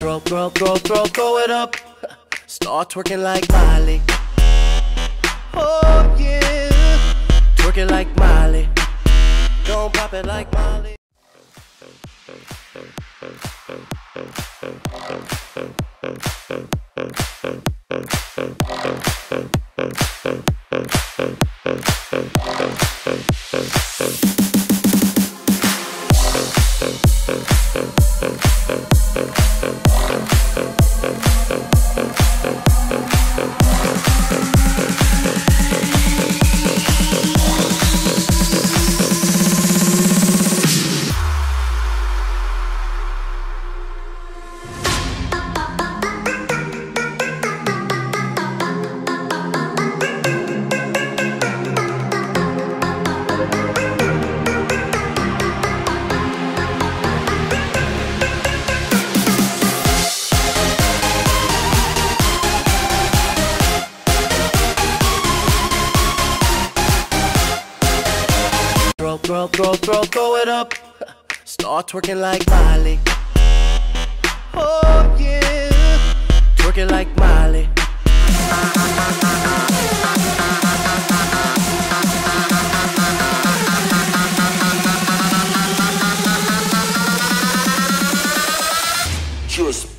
Throw, throw, throw, throw, throw it up. Start twerking like Miley. Oh yeah, twerking like Miley. Don't pop it like Miley. Throw, throw, throw, throw, it up. Start twerking like Miley. Oh yeah, twerking like Miley. Just.